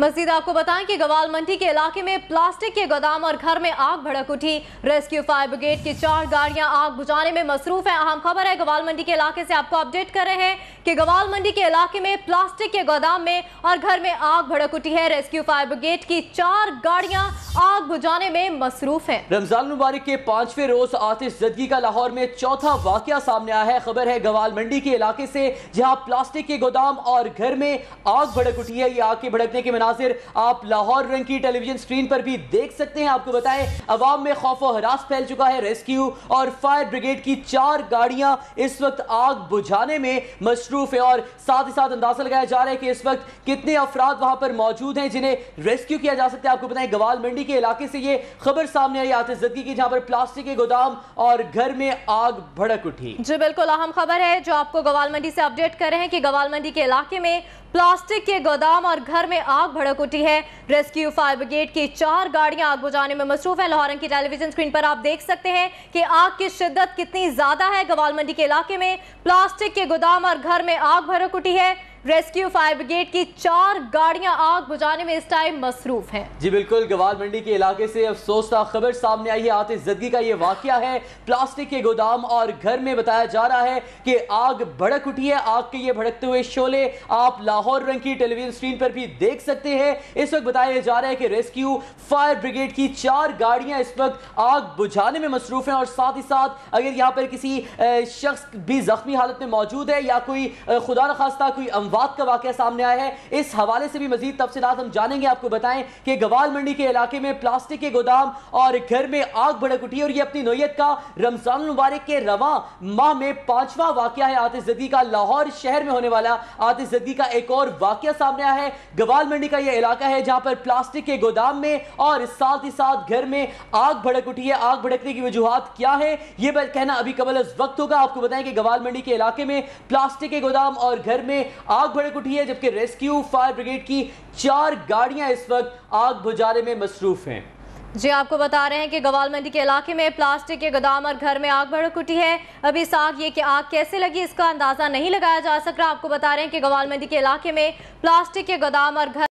مزید آپ کو بتائیں کہ گوال منڈی کے علاقے میں پلاسٹک کے گودام اور گھر میں آگ بھڑک اٹھی۔ ریسکیو فائر بگیٹ کی چار گاڑیاں آگ بجانے میں مصروف ہیں۔ اہم خبر ہے، گوال منڈی کے علاقے سے آپ کو اپڈیٹ کر رہے ہیں کہ گوال منڈی کے علاقے میں پلاسٹک کے گودام میں اور گھر میں آگ بھڑک اٹھی ہے۔ ریسکیو فائر بگیٹ کی چار گاڑیاں آگ بجانے میں مصروف ہیں۔ رمضان مبارک کے پانچویں روز آتش زدگی کا لاہور میں چوتھا واقعہ سامنے آیا ہے۔ خبر ہے، گوال منڈی کے علاقے سے جہاں پلاسٹک کے گودام اور گھر میں آگ بھڑک اٹھی ہے، یہ آگ کے بھڑکنے کے مناسب مناظر آپ لاہور رنگ کی ٹیلی ویژن سکرین پر بھی دیکھ سکتے ہیں، آپ کو بتائیں، عوام میں خوف و حراس پھیل چکا ہے، ریسکیو اور فائر بریگیڈ کی چار گاڑیاں اس وقت آگ بجھانے میں مصروف ہیں اور ساتھ ساتھ اندازہ لگایا جا رہا ہے کہ اس وقت کتنے افراد وہاں پر موجود ہیں جنہیں ریسکیو کیا جا سکتا ہے۔ آپ کو بتائیں، گوال منڈی کے علاقے سے یہ خبر سامنے آئی آتے زدگی کی، جہاں پر پلاسٹک کے گودام اور گھر میں آگ بھڑک اٹھی۔ جو بالکل اہم خبر ہے جو آپ کو گوال منڈی سے اپڈیٹ کر رہے ہیں کہ گوال منڈی کے علاقے میں پلاسٹک کے گودام اور گھر میں آگ بھڑک اٹھی ہے۔ ریسکیو فائر بریگیڈ کی چار گاڑیاں آگ بجانے میں مصروف ہیں۔ لاہورن کی ٹیلی ویژن سکرین پر آپ دیکھ سکتے ہیں کہ آگ کی شدت کتنی زیادہ ہے۔ گوال منڈی کے علاقے میں پلاسٹک کے گودام اور گھر میں آگ بھڑک اٹھی ہے۔ ریسکیو فائر بگیٹ کی چار گاڑیاں آگ بجانے میں اس ٹائم مصروف ہیں۔ جی بالکل، گوال منڈی کے علاقے سے افسوستا خبر سامنے آئی ہے۔ آتے زدگی کا یہ واقعہ ہے۔ پلاسٹک کے گودام اور گھر میں بتایا جا رہا ہے کہ آگ بڑک اٹھی ہے۔ آگ کے یہ بڑکتے ہوئے شولے آپ لاہور رنگ کی ٹیلی ویژن سٹرین پر بھی دیکھ سکتے ہیں۔ اس وقت بتایا جا رہا ہے کہ ریسکیو فائر بگیٹ کی چار گاڑیاں اس وقت آگ بجانے میں مصروف ہیں اور ساتھ ہی ساتھ اگر یہاں پر کسی شخص بھی زخمی حالت میں موجود ہے یا کوئی خدا نخواستہ کوئی اموات گوات کا واقعہ سامنے آیا ہے۔ اس حوالے سے بھی مزید تفصیلات ہم جانیں گے۔ آپ کو بتائیں کہ گوال منڈی کے علاقے میں پلاسٹک کے گودام اور گھر میں آگ بھڑک اٹھی اور یہ اپنی نویت کا رمضان مبارک کے رواں ماہ میں پانچواں واقعہ ہے۔ آتش زدگی کا لاہور شہر میں ہونے والا آتش زدگی کا ایک اور واقعہ سامنے آیا ہے۔ گوال منڈی کا یہ علاقہ ہے جہاں پر پلاسٹک کے گودام میں اور ساتھ ہی ساتھ گھر میں آگ بھڑک اٹھی ہے۔ آگ بھڑکنے کی وجوہات کیا ہے یہ کہنا ابھی قبل از وقت ہوگا۔ آپ کو بتائیں کہ گوال منڈی کے علاقے میں پلاسٹک کے گودام اور گھر میں آگ بھڑک اٹھی ہے، جبکہ ریسکیو فائر بریگیڈ کی چار گاڑیاں اس وقت آگ بھجارے میں مصروف ہیں۔ جی آپ کو بتا رہے ہیں کہ گوال منڈی کے علاقے میں پلاسٹک کے گودام اور گھر میں آگ بھڑک اٹھی ہے۔ ابھی اس آگ، یہ کہ آگ کیسے لگی، اس کا اندازہ نہیں لگایا جا سک رہا۔ آپ کو بتا رہے ہیں کہ گوال منڈی کے علاقے میں پلاسٹک کے گودام اور گھر